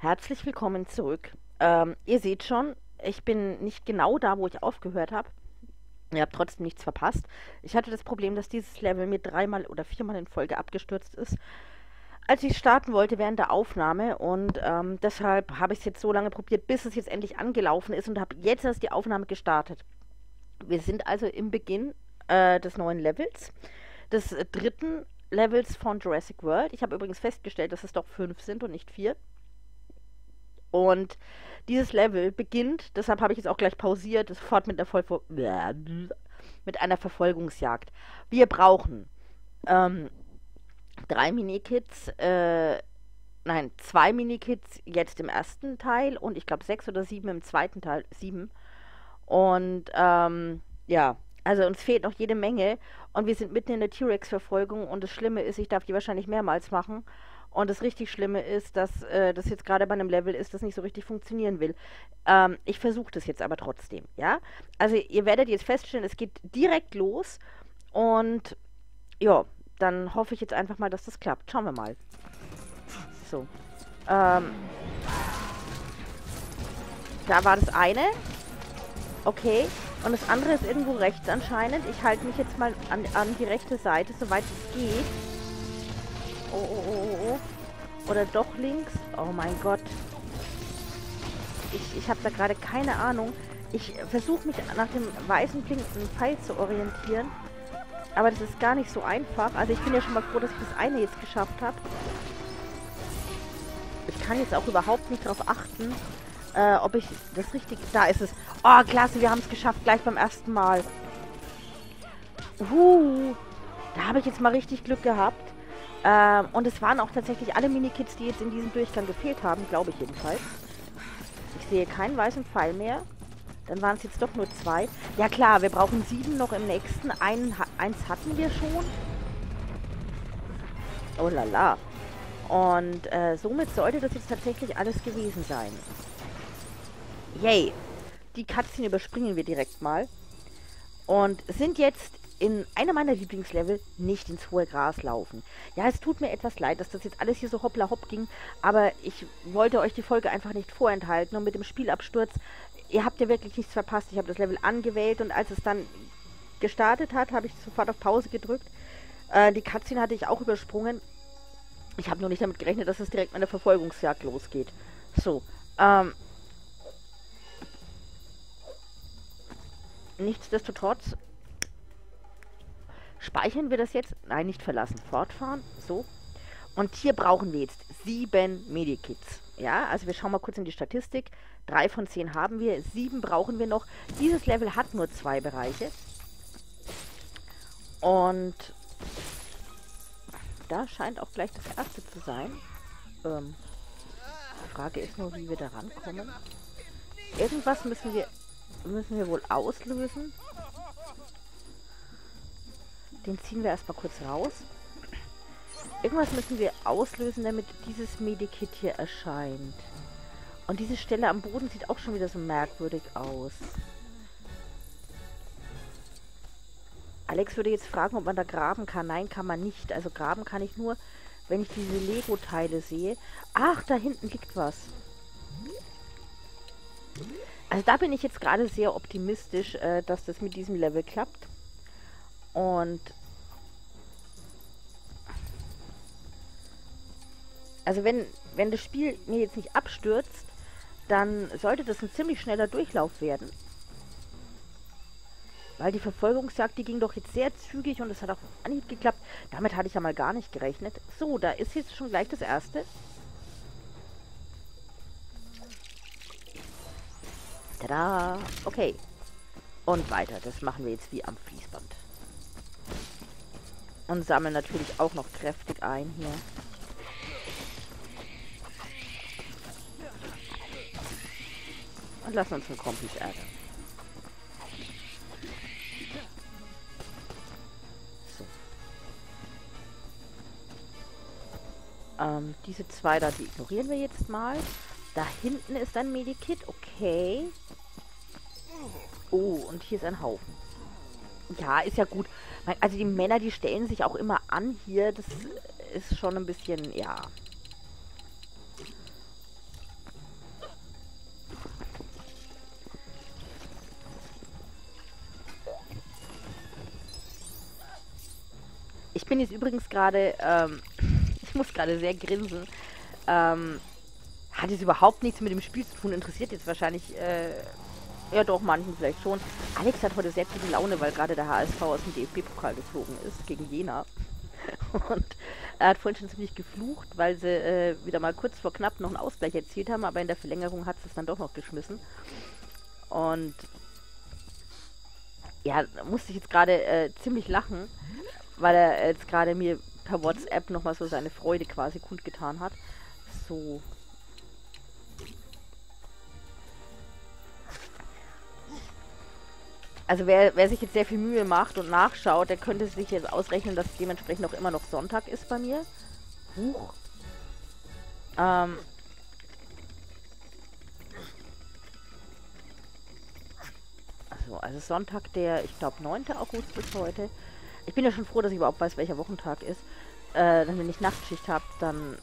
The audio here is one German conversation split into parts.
Herzlich willkommen zurück. Ähm, ihr seht schon, ich bin nicht genau da, wo ich aufgehört habe. Ihr habt trotzdem nichts verpasst. Ich hatte das Problem, dass dieses Level mir dreimal oder viermal in Folge abgestürzt ist, als ich starten wollte während der Aufnahme. Und ähm, deshalb habe ich es jetzt so lange probiert, bis es jetzt endlich angelaufen ist und habe jetzt erst die Aufnahme gestartet. Wir sind also im Beginn äh, des neuen Levels, des äh, dritten Levels von Jurassic World. Ich habe übrigens festgestellt, dass es doch fünf sind und nicht vier. Und dieses Level beginnt, deshalb habe ich jetzt auch gleich pausiert, sofort mit einer, Vollver mit einer Verfolgungsjagd. Wir brauchen ähm, drei Minikits, äh, nein, zwei Minikits jetzt im ersten Teil und ich glaube sechs oder sieben im zweiten Teil, sieben. Und ähm, ja, also uns fehlt noch jede Menge und wir sind mitten in der T-Rex-Verfolgung und das Schlimme ist, ich darf die wahrscheinlich mehrmals machen. Und das richtig Schlimme ist, dass äh, das jetzt gerade bei einem Level ist, das nicht so richtig funktionieren will. Ähm, ich versuche das jetzt aber trotzdem, ja. Also ihr werdet jetzt feststellen, es geht direkt los und ja, dann hoffe ich jetzt einfach mal, dass das klappt. Schauen wir mal. So. Ähm, da war das eine. Okay. Und das andere ist irgendwo rechts anscheinend. Ich halte mich jetzt mal an, an die rechte Seite, soweit es geht. Oh, oh, oh, oh, oh. Oder doch links? Oh mein Gott. Ich, ich habe da gerade keine Ahnung. Ich versuche mich nach dem weißen blinkenden Pfeil zu orientieren. Aber das ist gar nicht so einfach. Also ich bin ja schon mal froh, dass ich das eine jetzt geschafft habe. Ich kann jetzt auch überhaupt nicht darauf achten, äh, ob ich das richtig... Da ist es. Oh, klasse, wir haben es geschafft, gleich beim ersten Mal. Uh, da habe ich jetzt mal richtig Glück gehabt. Ähm, und es waren auch tatsächlich alle Minikits, die jetzt in diesem Durchgang gefehlt haben, glaube ich jedenfalls. Ich sehe keinen weißen Pfeil mehr. Dann waren es jetzt doch nur zwei. Ja klar, wir brauchen sieben noch im nächsten. Einen, eins hatten wir schon. Oh lala. Und äh, somit sollte das jetzt tatsächlich alles gewesen sein. Yay. Die Cutscene überspringen wir direkt mal. Und sind jetzt in einer meiner Lieblingslevel nicht ins hohe Gras laufen. Ja, es tut mir etwas leid, dass das jetzt alles hier so hoppla hopp ging, aber ich wollte euch die Folge einfach nicht vorenthalten und mit dem Spielabsturz, ihr habt ja wirklich nichts verpasst. Ich habe das Level angewählt und als es dann gestartet hat, habe ich sofort auf Pause gedrückt. Äh, die Cutscene hatte ich auch übersprungen. Ich habe nur nicht damit gerechnet, dass es direkt mit einer Verfolgungsjagd losgeht. So, ähm, nichtsdestotrotz Speichern wir das jetzt? Nein, nicht verlassen. Fortfahren. So. Und hier brauchen wir jetzt sieben Medikits. Ja, also wir schauen mal kurz in die Statistik. Drei von zehn haben wir, sieben brauchen wir noch. Dieses Level hat nur zwei Bereiche. Und da scheint auch gleich das erste zu sein. Ähm, die Frage ist nur, wie wir da rankommen. Irgendwas müssen wir, müssen wir wohl auslösen. Den ziehen wir erstmal kurz raus. Irgendwas müssen wir auslösen, damit dieses Medikit hier erscheint. Und diese Stelle am Boden sieht auch schon wieder so merkwürdig aus. Alex würde jetzt fragen, ob man da graben kann. Nein, kann man nicht. Also graben kann ich nur, wenn ich diese Lego-Teile sehe. Ach, da hinten liegt was. Also da bin ich jetzt gerade sehr optimistisch, äh, dass das mit diesem Level klappt. Und also wenn, wenn das Spiel mir jetzt nicht abstürzt, dann sollte das ein ziemlich schneller Durchlauf werden. Weil die Verfolgungsjagd, die ging doch jetzt sehr zügig und es hat auch nicht geklappt. Damit hatte ich ja mal gar nicht gerechnet. So, da ist jetzt schon gleich das erste. Tada! Okay. Und weiter. Das machen wir jetzt wie am Fließband. Und sammeln natürlich auch noch kräftig ein hier. Und lassen uns mit Kompis ärgern. Ähm, diese zwei da, die ignorieren wir jetzt mal. Da hinten ist ein Medikit, okay. Oh, und hier ist ein Haufen. Ja, ist ja gut. Also die Männer, die stellen sich auch immer an hier. Das ist schon ein bisschen, ja. Ich bin jetzt übrigens gerade, ähm, ich muss gerade sehr grinsen. Ähm, hat jetzt überhaupt nichts mit dem Spiel zu tun, interessiert jetzt wahrscheinlich äh, ja doch, manchen vielleicht schon. Alex hat heute sehr gute Laune, weil gerade der HSV aus dem DFB-Pokal geflogen ist gegen Jena. Und er hat vorhin schon ziemlich geflucht, weil sie äh, wieder mal kurz vor knapp noch einen Ausgleich erzielt haben, aber in der Verlängerung hat es dann doch noch geschmissen. Und ja, da musste ich jetzt gerade äh, ziemlich lachen, weil er jetzt gerade mir per WhatsApp nochmal so seine Freude quasi kundgetan hat. So. Also wer, wer sich jetzt sehr viel Mühe macht und nachschaut, der könnte sich jetzt ausrechnen, dass dementsprechend auch immer noch Sonntag ist bei mir. Huch. Ähm, also, also Sonntag, der, ich glaube, 9. August ist heute. Ich bin ja schon froh, dass ich überhaupt weiß, welcher Wochentag ist. Äh, wenn ich Nachtschicht habe, dann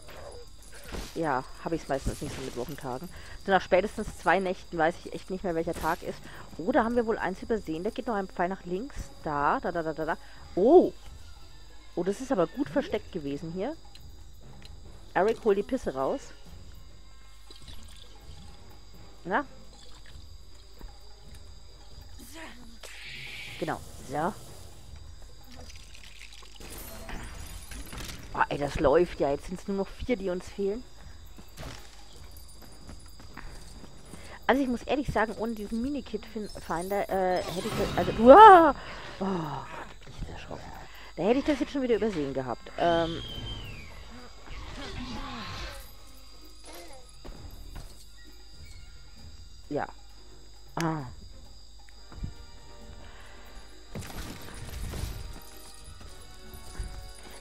ja, habe ich es meistens nicht so mit Wochentagen. So nach spätestens zwei Nächten weiß ich echt nicht mehr, welcher Tag ist. Oder haben wir wohl eins übersehen? Der geht noch ein Pfeil nach links. Da, da, da, da, da, da. Oh! Oh, das ist aber gut versteckt gewesen hier. Eric, hol die Pisse raus. Na? Genau. So. Oh, ey, das läuft ja. Jetzt sind es nur noch vier, die uns fehlen. Also ich muss ehrlich sagen, ohne diesen Minikit-Finder äh, hätte ich das... Also, uah! Oh bin ich erschrocken. Da hätte ich das jetzt schon wieder übersehen gehabt. Ähm... Ja. Ah,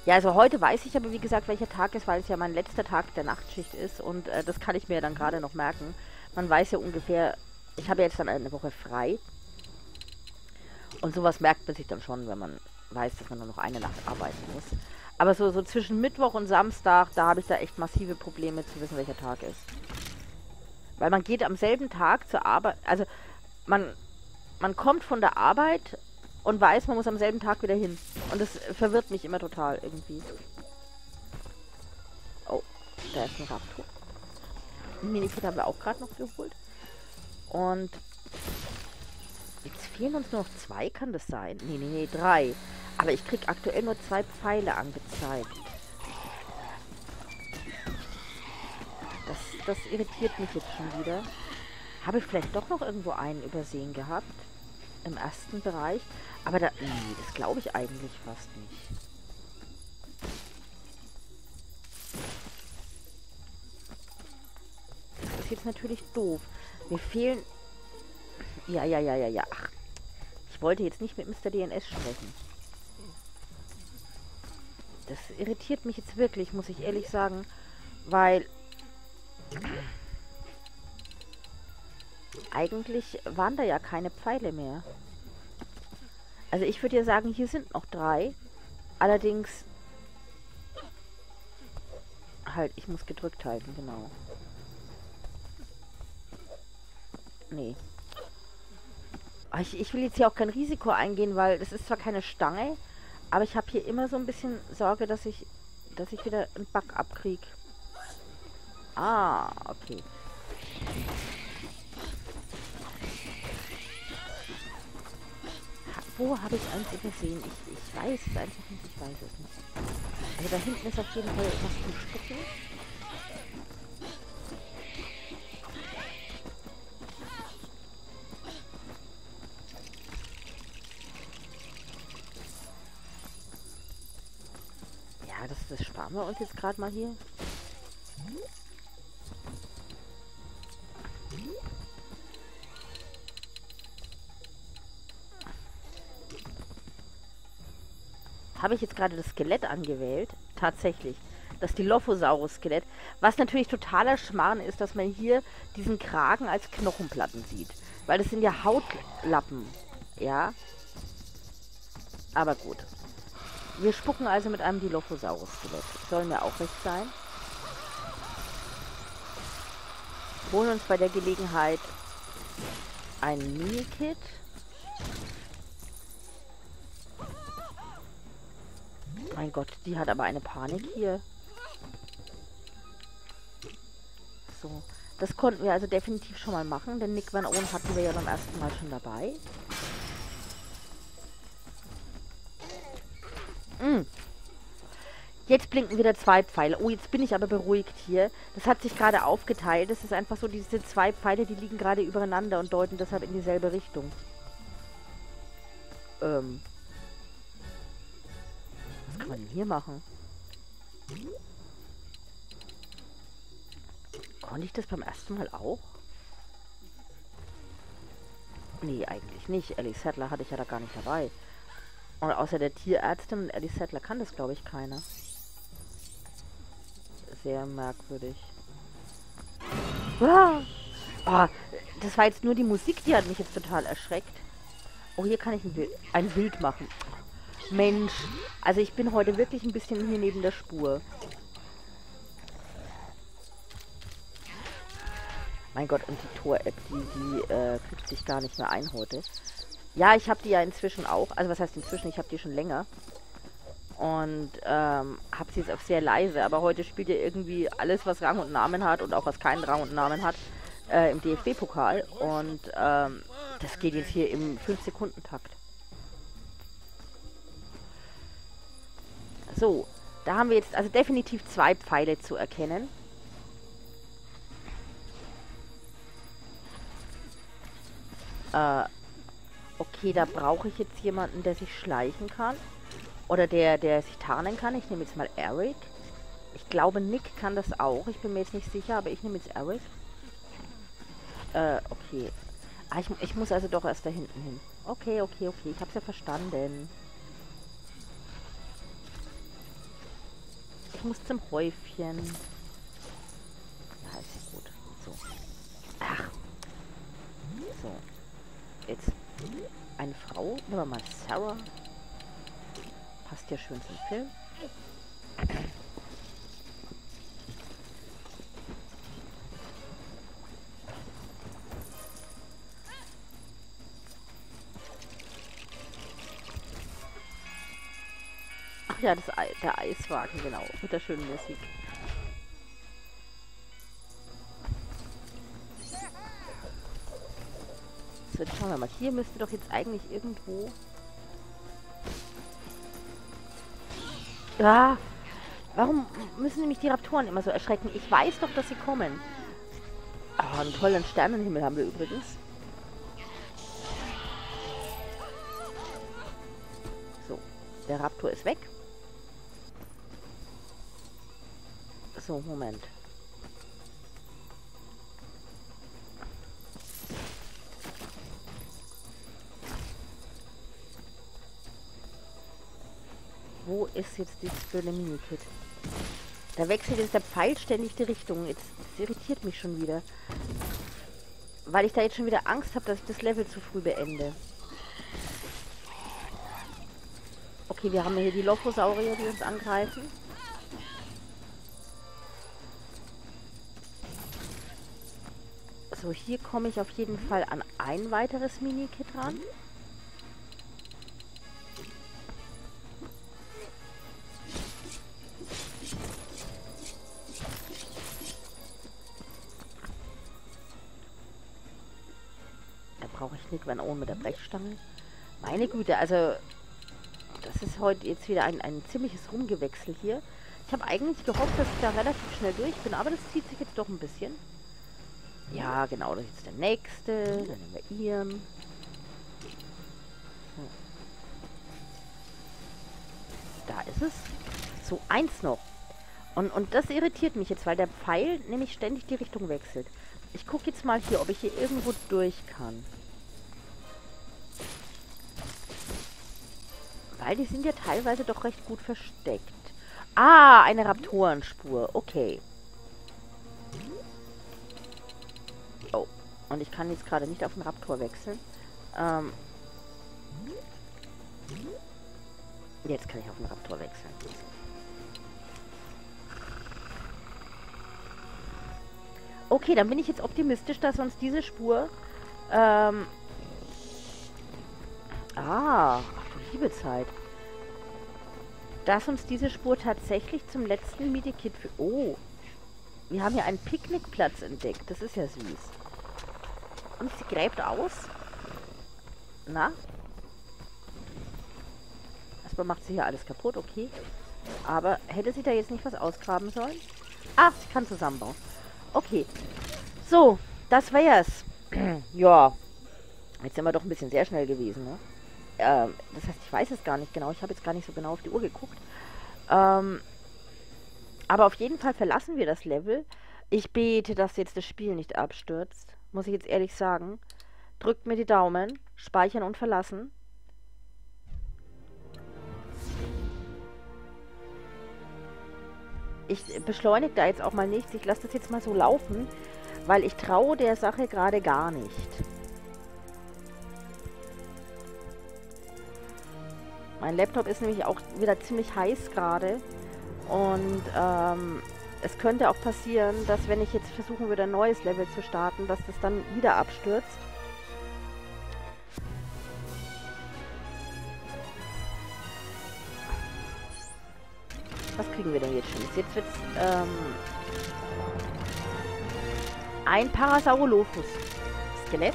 Ja, also heute weiß ich aber, wie gesagt, welcher Tag ist, weil es ja mein letzter Tag der Nachtschicht ist und äh, das kann ich mir dann gerade noch merken. Man weiß ja ungefähr, ich habe jetzt dann eine Woche frei und sowas merkt man sich dann schon, wenn man weiß, dass man nur noch eine Nacht arbeiten muss. Aber so, so zwischen Mittwoch und Samstag, da habe ich da echt massive Probleme zu wissen, welcher Tag ist. Weil man geht am selben Tag zur Arbeit, also man, man kommt von der Arbeit und weiß, man muss am selben Tag wieder hin. Und das verwirrt mich immer total irgendwie. Oh, da ist ein Raptor. Minikit haben wir auch gerade noch geholt. Und jetzt fehlen uns nur noch zwei, kann das sein? Nee, nee, nee, drei. Aber ich krieg aktuell nur zwei Pfeile angezeigt. Das, das irritiert mich jetzt schon wieder. Habe ich vielleicht doch noch irgendwo einen übersehen gehabt? Im ersten Bereich. Aber da... Nee, das glaube ich eigentlich fast nicht. Das ist jetzt natürlich doof. Mir fehlen... Ja, ja, ja, ja, ja. Ach, ich wollte jetzt nicht mit Mr. DNS sprechen. Das irritiert mich jetzt wirklich, muss ich ehrlich sagen. Weil... Eigentlich waren da ja keine Pfeile mehr. Also ich würde ja sagen, hier sind noch drei. Allerdings... Halt, ich muss gedrückt halten, genau. Nee. Ah, ich, ich will jetzt hier auch kein Risiko eingehen, weil das ist zwar keine Stange, aber ich habe hier immer so ein bisschen Sorge, dass ich, dass ich wieder einen Bug abkriege. Ah, okay. Wo habe ich eins übersehen? Ich, ich weiß es einfach nicht. Ich weiß es nicht. Also da hinten ist auf jeden Fall was zu spucken. Ja, das, das sparen wir uns jetzt gerade mal hier. Habe ich jetzt gerade das Skelett angewählt. Tatsächlich. Das Dilophosaurus-Skelett. Was natürlich totaler Schmarrn ist, dass man hier diesen Kragen als Knochenplatten sieht. Weil das sind ja Hautlappen. Ja. Aber gut. Wir spucken also mit einem Dilophosaurus-Skelett. Soll mir auch recht sein. Holen uns bei der Gelegenheit ein Mini-Kit. Mein Gott, die hat aber eine Panik hier. So. Das konnten wir also definitiv schon mal machen, denn Nick Van Owen hatten wir ja beim ersten Mal schon dabei. Mm. Jetzt blinken wieder zwei Pfeile. Oh, jetzt bin ich aber beruhigt hier. Das hat sich gerade aufgeteilt. Das ist einfach so, diese zwei Pfeile, die liegen gerade übereinander und deuten deshalb in dieselbe Richtung. Ähm. Kann man denn hier machen? Konnte ich das beim ersten Mal auch? Nee, eigentlich nicht. Ellie Sattler hatte ich ja da gar nicht dabei. Und außer der Tierärztin und Ellie Sattler kann das, glaube ich, keiner. Sehr merkwürdig. Ah! Oh, das war jetzt nur die Musik, die hat mich jetzt total erschreckt. Oh, hier kann ich ein Bild, ein Bild machen. Mensch, also ich bin heute wirklich ein bisschen hier neben der Spur. Mein Gott, und die Tor-App, die, die äh, fügt sich gar nicht mehr ein heute. Ja, ich habe die ja inzwischen auch. Also was heißt inzwischen? Ich habe die schon länger. Und ähm, habe sie jetzt auf sehr leise. Aber heute spielt ihr irgendwie alles, was Rang und Namen hat und auch was keinen Rang und Namen hat, äh, im DFB-Pokal. Und ähm, das geht jetzt hier im 5-Sekunden-Takt. So, da haben wir jetzt also definitiv zwei Pfeile zu erkennen. Äh, okay, da brauche ich jetzt jemanden, der sich schleichen kann. Oder der, der sich tarnen kann. Ich nehme jetzt mal Eric. Ich glaube, Nick kann das auch. Ich bin mir jetzt nicht sicher, aber ich nehme jetzt Eric. Äh, okay. Ah, ich, ich muss also doch erst da hinten hin. Okay, okay, okay. Ich hab's ja verstanden. Ich muss zum Häufchen. Ja, ist gut. So. Ach. So. Jetzt eine Frau. Nehmen wir mal Sarah. Passt ja schön zum Film. Ja, das der Eiswagen, genau. Mit der schönen Musik. So, jetzt schauen wir mal. Hier müsste doch jetzt eigentlich irgendwo... Ja, warum müssen nämlich die Raptoren immer so erschrecken? Ich weiß doch, dass sie kommen. Oh, einen tollen Sternenhimmel haben wir übrigens. So, der Raptor ist weg. So, Moment. Wo ist jetzt dieses blöde Mini-Kit? Da wechselt jetzt der Pfeil ständig die Richtung. Jetzt, das irritiert mich schon wieder. Weil ich da jetzt schon wieder Angst habe, dass ich das Level zu früh beende. Okay, wir haben hier die Lophosaurier, die uns angreifen. So, hier komme ich auf jeden Fall an ein weiteres Mini-Kit ran. brauche ich nicht, wenn auch mit der Brechstange. Meine Güte, also das ist heute jetzt wieder ein, ein ziemliches Rumgewechsel hier. Ich habe eigentlich gehofft, dass ich da relativ schnell durch bin, aber das zieht sich jetzt doch ein bisschen. Ja, genau, das ist der nächste. Dann nehmen wir. So. Da ist es. So, eins noch. Und, und das irritiert mich jetzt, weil der Pfeil nämlich ständig die Richtung wechselt. Ich gucke jetzt mal hier, ob ich hier irgendwo durch kann. Weil die sind ja teilweise doch recht gut versteckt. Ah, eine Raptorenspur. Okay. Und ich kann jetzt gerade nicht auf den Raptor wechseln. Ähm. Jetzt kann ich auf den Raptor wechseln. Okay, dann bin ich jetzt optimistisch, dass uns diese Spur... Ähm, ah, ach du liebe Zeit. dass uns diese Spur tatsächlich zum letzten führt. Oh, wir haben hier einen Picknickplatz entdeckt. Das ist ja süß. Und sie gräbt aus. Na? Erstmal macht sie hier alles kaputt, okay. Aber hätte sie da jetzt nicht was ausgraben sollen? Ah, sie kann zusammenbauen. Okay. So, das wär's. ja. Jetzt sind wir doch ein bisschen sehr schnell gewesen, ne? Ähm, das heißt, ich weiß es gar nicht genau. Ich habe jetzt gar nicht so genau auf die Uhr geguckt. Ähm, aber auf jeden Fall verlassen wir das Level. Ich bete, dass jetzt das Spiel nicht abstürzt. Muss ich jetzt ehrlich sagen. Drückt mir die Daumen. Speichern und verlassen. Ich beschleunige da jetzt auch mal nichts. Ich lasse das jetzt mal so laufen, weil ich traue der Sache gerade gar nicht. Mein Laptop ist nämlich auch wieder ziemlich heiß gerade. Und ähm, es könnte auch passieren, dass wenn ich jetzt versuchen würde, ein neues Level zu starten, dass das dann wieder abstürzt. Was kriegen wir denn jetzt schon? Jetzt wird ähm, ein Parasaurolophus Skelett.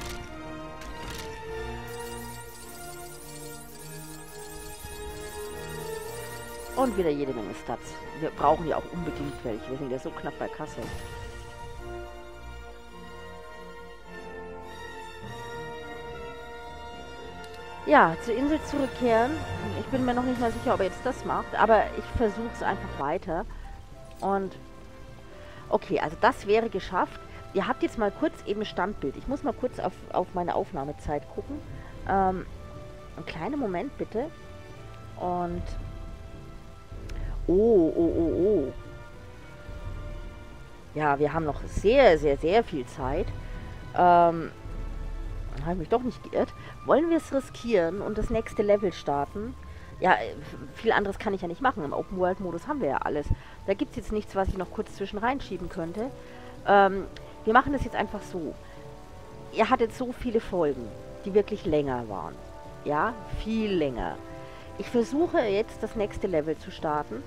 Und wieder jede Menge Stats. Wir brauchen ja auch unbedingt welche. Wir sind ja so knapp bei Kasse. Ja, zur Insel zurückkehren. Ich bin mir noch nicht mal sicher, ob er jetzt das macht, aber ich versuche es einfach weiter. Und okay, also das wäre geschafft. Ihr habt jetzt mal kurz eben Standbild. Ich muss mal kurz auf, auf meine Aufnahmezeit gucken. Ähm, einen kleinen Moment bitte. Und Oh, oh, oh, oh. Ja, wir haben noch sehr, sehr, sehr viel Zeit. Ähm, habe ich mich doch nicht geirrt. Wollen wir es riskieren und das nächste Level starten? Ja, viel anderes kann ich ja nicht machen. Im Open-World-Modus haben wir ja alles. Da gibt es jetzt nichts, was ich noch kurz zwischen reinschieben könnte. Ähm, wir machen das jetzt einfach so. Ihr hattet so viele Folgen, die wirklich länger waren. Ja, viel länger. Ich versuche jetzt das nächste Level zu starten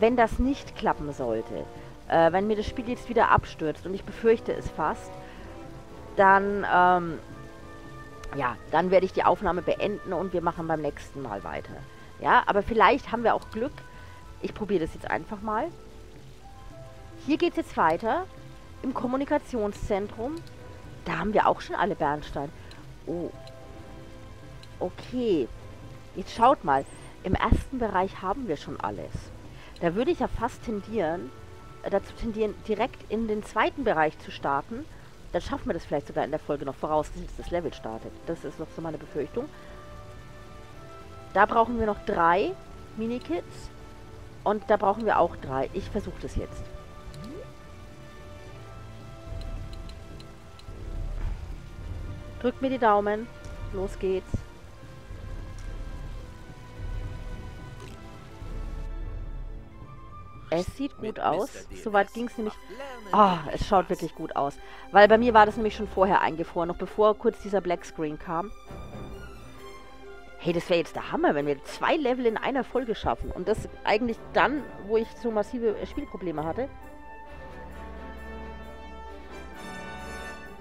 wenn das nicht klappen sollte, äh, wenn mir das Spiel jetzt wieder abstürzt und ich befürchte es fast, dann, ähm, ja, dann werde ich die Aufnahme beenden und wir machen beim nächsten Mal weiter. Ja, aber vielleicht haben wir auch Glück. Ich probiere das jetzt einfach mal. Hier geht es jetzt weiter im Kommunikationszentrum. Da haben wir auch schon alle Bernstein. Oh. Okay. Jetzt schaut mal. Im ersten Bereich haben wir schon alles. Da würde ich ja fast tendieren, äh, dazu tendieren, direkt in den zweiten Bereich zu starten. Dann schaffen wir das vielleicht sogar in der Folge noch vorausgesetzt, das Level startet. Das ist noch so meine Befürchtung. Da brauchen wir noch drei Minikits. Und da brauchen wir auch drei. Ich versuche das jetzt. Drückt mir die Daumen. Los geht's. Es sieht gut aus. Soweit ging es nämlich... Ah, oh, es schaut wirklich gut aus. Weil bei mir war das nämlich schon vorher eingefroren, noch bevor kurz dieser Black Screen kam. Hey, das wäre jetzt der Hammer, wenn wir zwei Level in einer Folge schaffen. Und das eigentlich dann, wo ich so massive Spielprobleme hatte.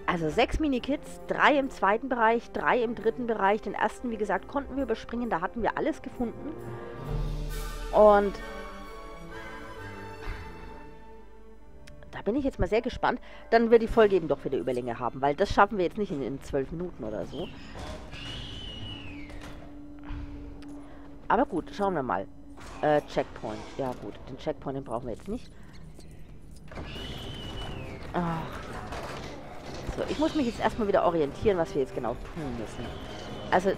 Also sechs Minikits, drei im zweiten Bereich, drei im dritten Bereich. Den ersten, wie gesagt, konnten wir überspringen. Da hatten wir alles gefunden. Und Da bin ich jetzt mal sehr gespannt. Dann wird die Folge eben doch wieder Überlänge haben, weil das schaffen wir jetzt nicht in, in zwölf Minuten oder so. Aber gut, schauen wir mal. Äh, Checkpoint. Ja gut, den Checkpoint den brauchen wir jetzt nicht. Ach. So, ich muss mich jetzt erstmal wieder orientieren, was wir jetzt genau tun müssen. Also,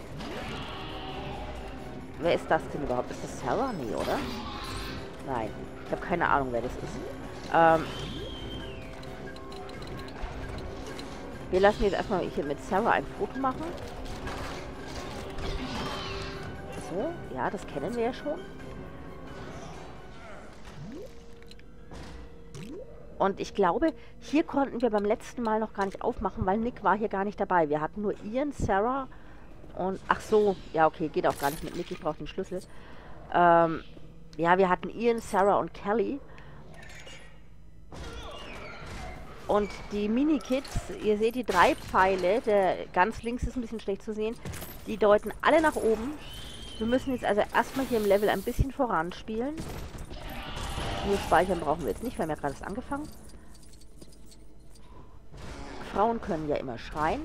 wer ist das denn überhaupt? Ist das Sarah? Nee, oder? Nein, ich habe keine Ahnung, wer das ist. Ähm, Wir lassen jetzt erstmal hier mit Sarah ein Foto machen. So, ja, das kennen wir ja schon. Und ich glaube, hier konnten wir beim letzten Mal noch gar nicht aufmachen, weil Nick war hier gar nicht dabei. Wir hatten nur Ian, Sarah und... Ach so, ja okay, geht auch gar nicht mit Nick, ich brauche den Schlüssel. Ähm, Ja, wir hatten Ian, Sarah und Kelly. Und die Mini-Kits, ihr seht die drei Pfeile, der ganz links ist ein bisschen schlecht zu sehen, die deuten alle nach oben. Wir müssen jetzt also erstmal hier im Level ein bisschen voranspielen. Nur speichern brauchen wir jetzt nicht, wir haben ja gerade angefangen. Frauen können ja immer schreien.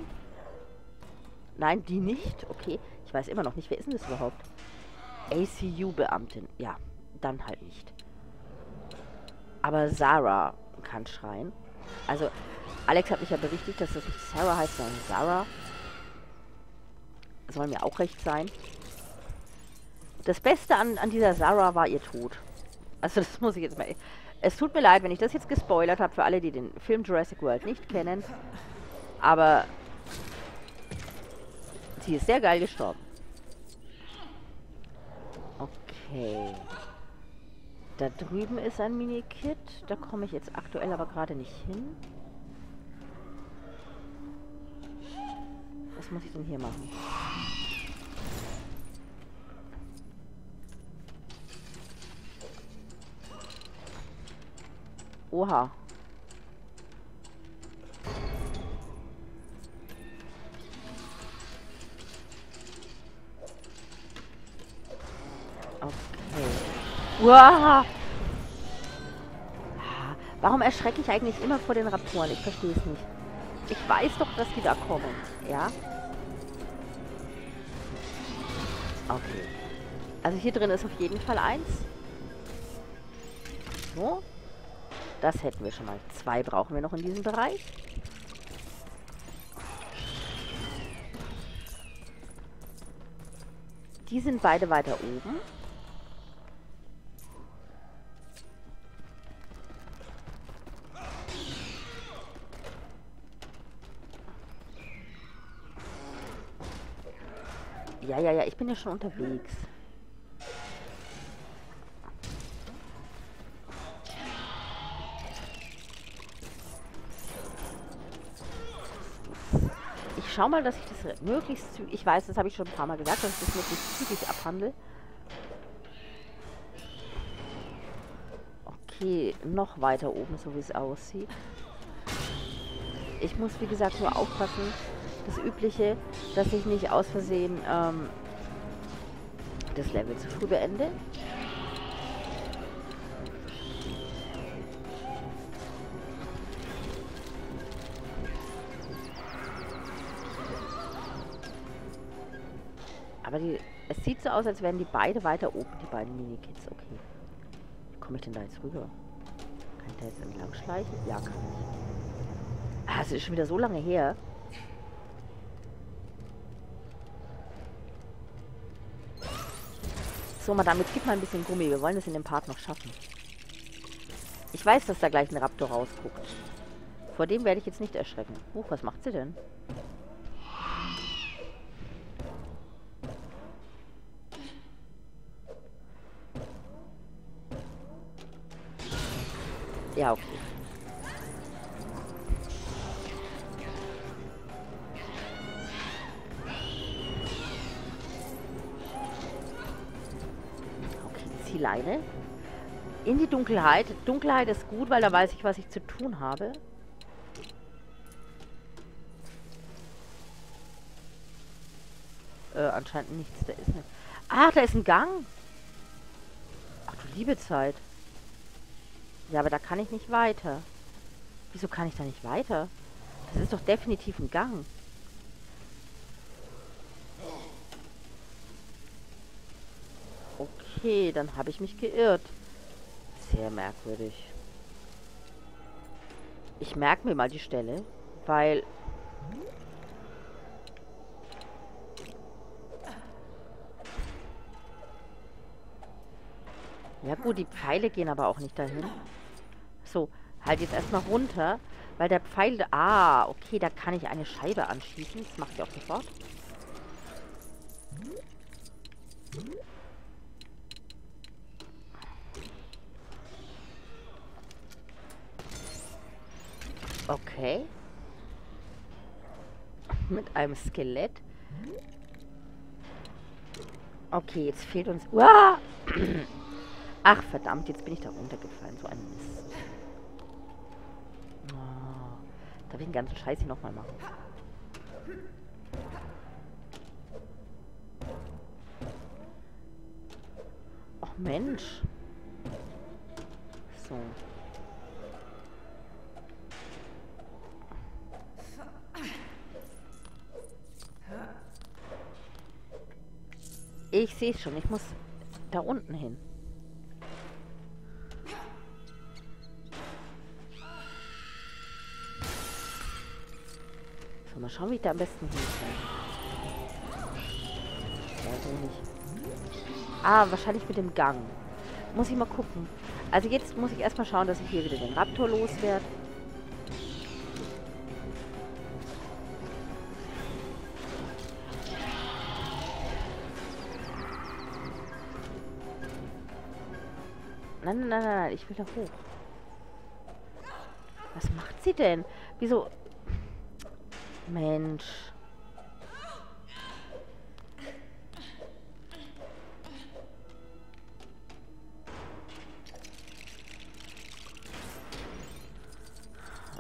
Nein, die nicht. Okay, ich weiß immer noch nicht, wer ist denn das überhaupt? ACU-Beamtin. Ja, dann halt nicht. Aber Sarah kann schreien. Also, Alex hat mich ja berichtigt, dass das nicht Sarah heißt, sondern Sarah. Soll mir auch recht sein. Das Beste an, an dieser Sarah war ihr Tod. Also das muss ich jetzt mal... Es tut mir leid, wenn ich das jetzt gespoilert habe für alle, die den Film Jurassic World nicht kennen. Aber sie ist sehr geil gestorben. Okay. Da drüben ist ein Mini-Kit. Da komme ich jetzt aktuell aber gerade nicht hin. Was muss ich denn hier machen? Oha. Uah. Warum erschrecke ich eigentlich immer vor den Raptoren? Ich verstehe es nicht. Ich weiß doch, dass die da kommen. Ja? Okay. Also hier drin ist auf jeden Fall eins. So. Das hätten wir schon mal. Zwei brauchen wir noch in diesem Bereich. Die sind beide weiter oben. Ich bin ja schon unterwegs. Ich schau mal, dass ich das möglichst zügig... Ich weiß, das habe ich schon ein paar Mal gesagt, dass ich das möglichst zügig abhandle. Okay, noch weiter oben, so wie es aussieht. Ich muss, wie gesagt, nur aufpassen, das Übliche, dass ich nicht aus Versehen ähm, das Level zu früh beende. Aber die, es sieht so aus, als wären die beide weiter oben, die beiden Mini-Kids. Okay. Wie komme ich denn da jetzt rüber? Kann ich da jetzt entlang schleichen? Ja, kann ich. Ah, es ist schon wieder so lange her. So, Madame, jetzt gib mal ein bisschen Gummi. Wir wollen es in dem Part noch schaffen. Ich weiß, dass da gleich ein Raptor rausguckt. Vor dem werde ich jetzt nicht erschrecken. Huch, was macht sie denn? Ja, okay. Die Leine in die Dunkelheit. Dunkelheit ist gut, weil da weiß ich, was ich zu tun habe. Äh, anscheinend nichts. Da ist nicht. Ach, da ist ein Gang. Ach du liebe Zeit. Ja, aber da kann ich nicht weiter. Wieso kann ich da nicht weiter? Das ist doch definitiv ein Gang. Okay, dann habe ich mich geirrt. Sehr merkwürdig. Ich merke mir mal die Stelle, weil... Ja gut, die Pfeile gehen aber auch nicht dahin. So, halt jetzt erstmal runter, weil der Pfeil... Ah, okay, da kann ich eine Scheibe anschießen. Das mache ich auch sofort. Okay. Mit einem Skelett. Okay, jetzt fehlt uns... Uah! Ach, verdammt, jetzt bin ich da runtergefallen. So ein Mist. Oh, darf ich den ganzen Scheiß hier nochmal machen? Ach, Mensch. So. Ich sehe schon, ich muss da unten hin. So, mal schauen, wie ich da am besten hinkomme. Ja, so nicht. Ah, wahrscheinlich mit dem Gang. Muss ich mal gucken. Also jetzt muss ich erstmal schauen, dass ich hier wieder den Raptor loswerde. Nein, nein, nein, ich will da hoch. Was macht sie denn? Wieso? Mensch.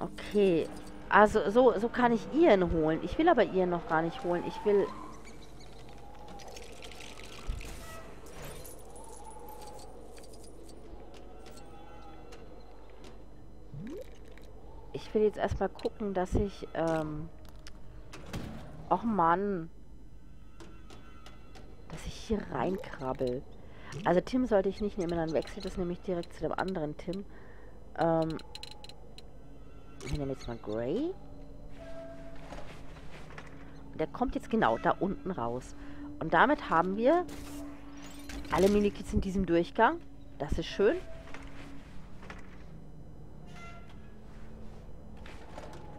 Okay. Also so, so kann ich Ian holen. Ich will aber Ian noch gar nicht holen. Ich will ich will jetzt erstmal gucken, dass ich, ähm... Och Mann. Dass ich hier reinkrabbel. Also Tim sollte ich nicht nehmen, dann wechselt das nämlich direkt zu dem anderen Tim. Ähm... Wir nehmen jetzt mal Gray. Der kommt jetzt genau da unten raus. Und damit haben wir alle Minikits in diesem Durchgang. Das ist schön.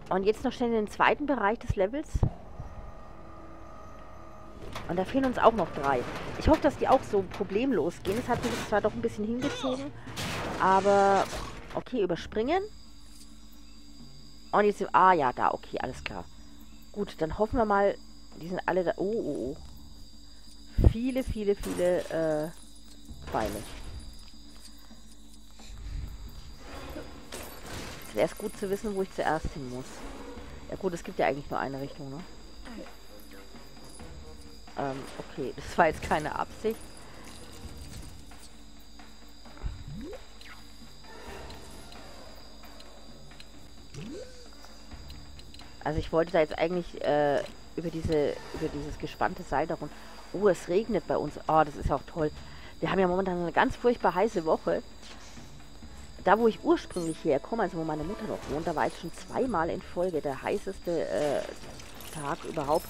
Und jetzt noch schnell in den zweiten Bereich des Levels. Und da fehlen uns auch noch drei. Ich hoffe, dass die auch so problemlos gehen. Es hat mich zwar doch ein bisschen hingezogen. Aber, okay, überspringen. Und jetzt, ah ja, da, okay, alles klar. Gut, dann hoffen wir mal, die sind alle da. Oh, oh, oh. Viele, viele, viele äh, Pfeile. Wäre es gut zu wissen, wo ich zuerst hin muss. Ja gut, es gibt ja eigentlich nur eine Richtung, ne? Ähm, okay, das war jetzt keine Absicht. Also ich wollte da jetzt eigentlich äh, über diese über dieses gespannte Seil darum. Oh, es regnet bei uns. Oh, das ist auch toll. Wir haben ja momentan eine ganz furchtbar heiße Woche da, wo ich ursprünglich herkomme, also wo meine Mutter noch wohnt, da war ich schon zweimal in Folge der heißeste äh, Tag überhaupt,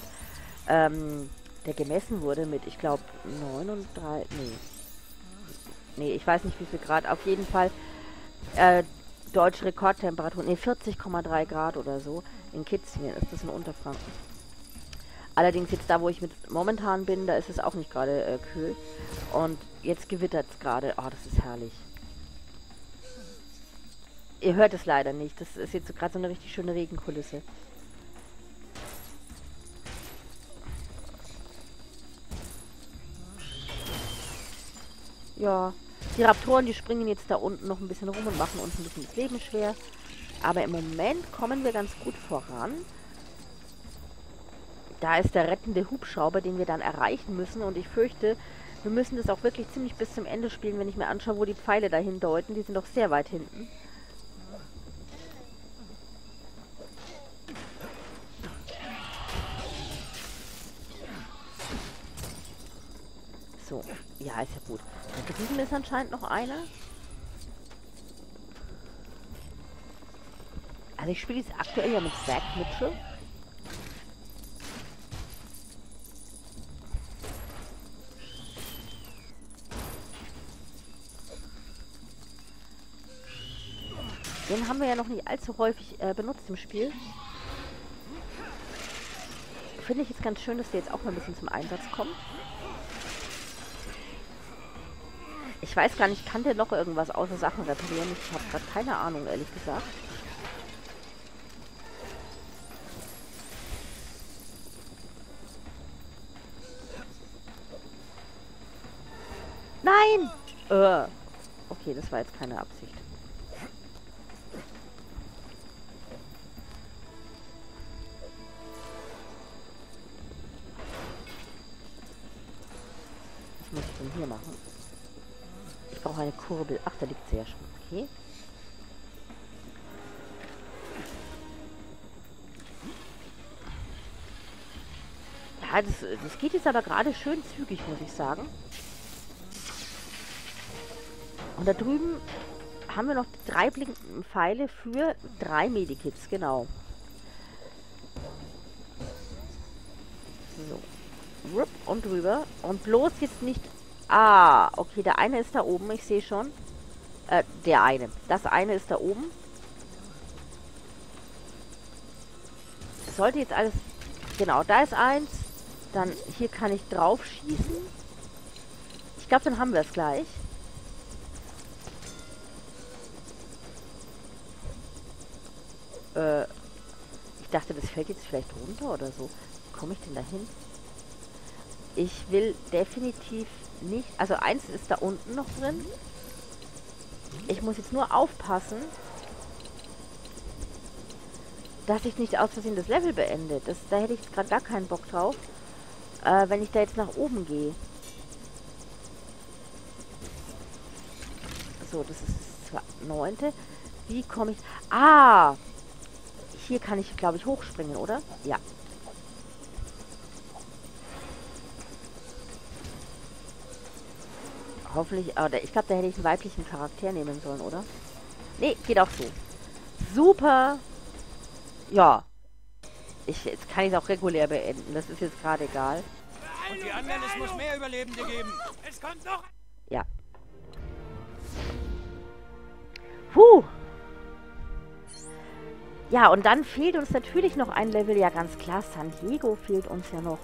ähm, der gemessen wurde mit, ich glaube, 39, nee, nee, ich weiß nicht wie viel Grad, auf jeden Fall äh, deutsche Rekordtemperatur, nee, 40,3 Grad oder so. In Kitzingen ist das in Unterfranken. Allerdings jetzt da, wo ich mit momentan bin, da ist es auch nicht gerade äh, kühl. Und jetzt gewittert es gerade. Oh, das ist herrlich. Ihr hört es leider nicht. Das ist jetzt so gerade so eine richtig schöne Regenkulisse. Ja, die Raptoren, die springen jetzt da unten noch ein bisschen rum und machen uns ein bisschen das Leben schwer. Aber im Moment kommen wir ganz gut voran. Da ist der rettende Hubschrauber, den wir dann erreichen müssen. Und ich fürchte, wir müssen das auch wirklich ziemlich bis zum Ende spielen, wenn ich mir anschaue, wo die Pfeile dahin deuten. Die sind doch sehr weit hinten. Drüben ist anscheinend noch einer. Also ich spiele jetzt aktuell ja mit Zack Mitchell. Den haben wir ja noch nicht allzu häufig äh, benutzt im Spiel. Finde ich jetzt ganz schön, dass der jetzt auch mal ein bisschen zum Einsatz kommt. Ich weiß gar nicht, kann der noch irgendwas außer Sachen reparieren? Ich habe gerade keine Ahnung, ehrlich gesagt. Nein! Äh. Okay, das war jetzt keine Absicht. Was muss ich denn hier machen? Brauche eine Kurbel. Ach, da liegt sie ja schon. Okay. Ja, das, das geht jetzt aber gerade schön zügig, muss ich sagen. Und da drüben haben wir noch drei blinkende Pfeile für drei Medikits, genau. So. Und drüber. Und bloß jetzt nicht... Ah, okay, der eine ist da oben, ich sehe schon. Äh, der eine. Das eine ist da oben. Sollte jetzt alles... Genau, da ist eins. Dann hier kann ich drauf schießen. Ich glaube, dann haben wir es gleich. Äh, ich dachte, das fällt jetzt vielleicht runter oder so. Wie komme ich denn da hin? Ich will definitiv nicht... Also eins ist da unten noch drin. Ich muss jetzt nur aufpassen, dass ich nicht aus Versehen das Level beende. Das, da hätte ich gerade gar keinen Bock drauf äh, wenn ich da jetzt nach oben gehe. So, das ist das neunte. Wie komme ich... Ah! Hier kann ich, glaube ich, hochspringen, oder? Ja. Hoffentlich... Oh, ich glaube, da hätte ich einen weiblichen Charakter nehmen sollen, oder? Nee, geht auch so. Super! Ja, ich, jetzt kann ich es auch regulär beenden. Das ist jetzt gerade egal. Und die anderen, es muss mehr Überlebende geben. Es kommt noch... Ja. Puh. Ja, und dann fehlt uns natürlich noch ein Level. Ja, ganz klar, San Diego fehlt uns ja noch.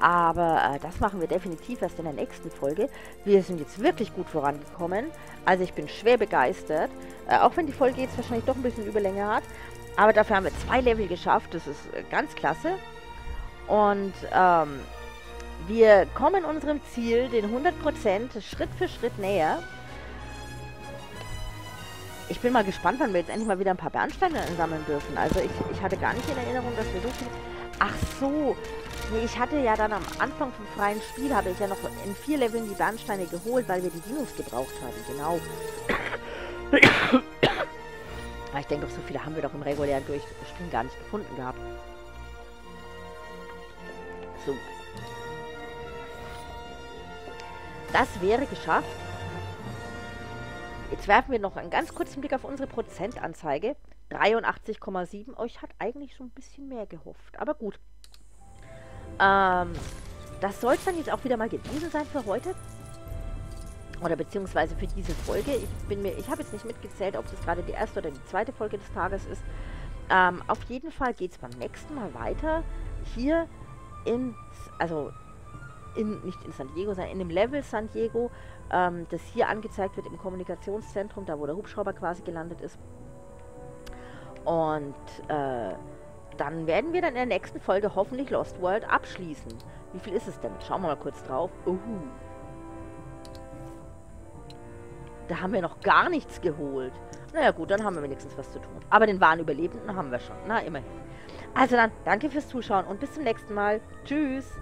Aber äh, das machen wir definitiv erst in der nächsten Folge. Wir sind jetzt wirklich gut vorangekommen. Also ich bin schwer begeistert. Äh, auch wenn die Folge jetzt wahrscheinlich doch ein bisschen Überlänge hat. Aber dafür haben wir zwei Level geschafft. Das ist äh, ganz klasse. Und ähm, wir kommen unserem Ziel, den 100% Schritt für Schritt näher. Ich bin mal gespannt, wann wir jetzt endlich mal wieder ein paar Bernsteine sammeln dürfen. Also ich, ich hatte gar nicht in Erinnerung, dass wir so viel... Ach so, nee, ich hatte ja dann am Anfang vom freien Spiel, habe ich ja noch in vier Leveln die Bernsteine geholt, weil wir die Dinos gebraucht haben, genau. Ich denke, so viele haben wir doch im regulären Durchspielen gar nicht gefunden gehabt. So. Das wäre geschafft. Jetzt werfen wir noch einen ganz kurzen Blick auf unsere Prozentanzeige. 83,7. Euch hat eigentlich so ein bisschen mehr gehofft. Aber gut. Ähm, das soll es dann jetzt auch wieder mal gewesen sein für heute. Oder beziehungsweise für diese Folge. Ich bin mir, ich habe jetzt nicht mitgezählt, ob das gerade die erste oder die zweite Folge des Tages ist. Ähm, auf jeden Fall geht es beim nächsten Mal weiter. Hier in, also in, nicht in San Diego, sondern in dem Level San Diego, ähm, das hier angezeigt wird im Kommunikationszentrum, da wo der Hubschrauber quasi gelandet ist. Und äh, dann werden wir dann in der nächsten Folge hoffentlich Lost World abschließen. Wie viel ist es denn? Schauen wir mal kurz drauf. Uhu. Da haben wir noch gar nichts geholt. Naja gut, dann haben wir wenigstens was zu tun. Aber den wahren Überlebenden haben wir schon. Na, immerhin. Also dann, danke fürs Zuschauen und bis zum nächsten Mal. Tschüss.